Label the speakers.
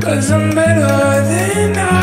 Speaker 1: Cause I'm better than I